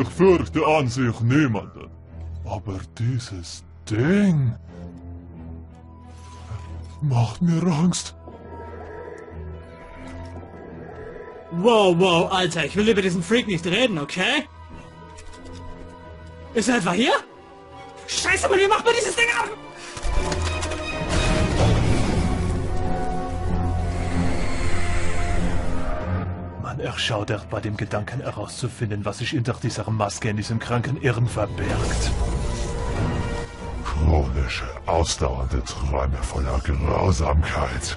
Ich fürchte an sich niemanden. Aber dieses Ding macht mir Angst. Wow, wow, Alter, ich will über diesen Freak nicht reden, okay? Ist er etwa hier? Scheiße, Mann, wie macht man dieses Ding ab? Erschaudert bei dem Gedanken herauszufinden, was sich hinter dieser Maske in diesem kranken Irren verbirgt. Chronische, ausdauernde Träume voller Grausamkeit.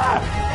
Ah!